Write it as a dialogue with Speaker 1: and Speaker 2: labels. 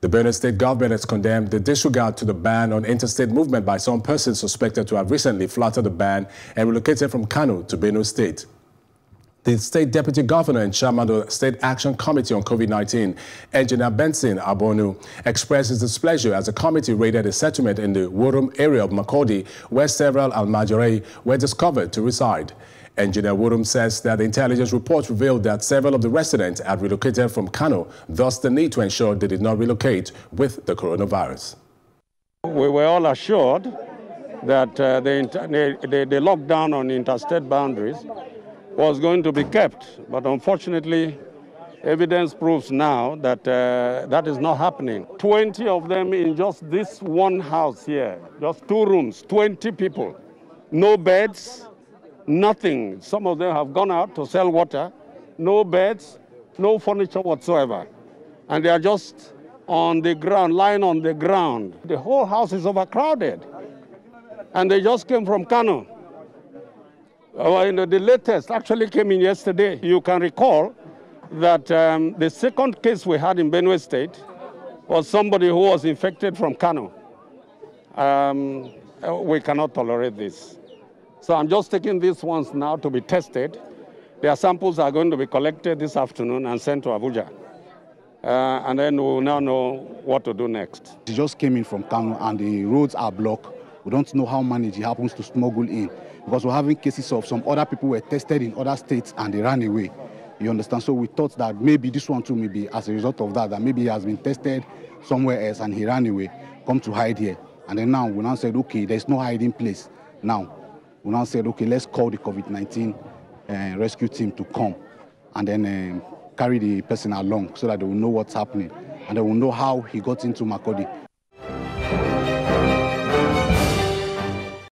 Speaker 1: The Benue State government has condemned the disregard to the ban on interstate movement by some persons suspected to have recently flouted the ban and relocated from Kano to Benue State. The State Deputy Governor and Chairman of the State Action Committee on COVID-19, Engineer Benson Abounu, expressed his displeasure as the committee raided a settlement in the Wurukum area of Makurdi, where several Almajirai were discovered to reside. Engineer Woodham says that the intelligence report revealed that several of the residents had relocated from Kano, thus the need to ensure they did not relocate with the coronavirus.
Speaker 2: We were all assured that uh, the, the, the lockdown on interstate boundaries was going to be kept, but unfortunately, evidence proves now that uh, that is not happening. 20 of them in just this one house here, just two rooms, 20 people, no beds, nothing. Some of them have gone out to sell water, no beds, no furniture whatsoever. And they are just on the ground, lying on the ground. The whole house is overcrowded. And they just came from Kano. Uh, you know, the latest actually came in yesterday. You can recall that um, the second case we had in Benue State was somebody who was infected from Kano. Um, we cannot tolerate this. So I'm just taking these ones now to be tested. Their samples are going to be collected this afternoon and sent to Abuja. Uh, and then we'll now know what to do next.
Speaker 3: He just came in from Kano and the roads are blocked. We don't know how many he happens to smuggle in because we're having cases of some other people were tested in other states and they ran away. You understand? So we thought that maybe this one too may be as a result of that, that maybe he has been tested somewhere else and he ran away, come to hide here. And then now we now said, okay, there's no hiding place. Now we now said, okay, let's call the COVID-19 uh, rescue team to come and then um, carry the person along so that they will know what's happening and they will know how he got into Makurdi.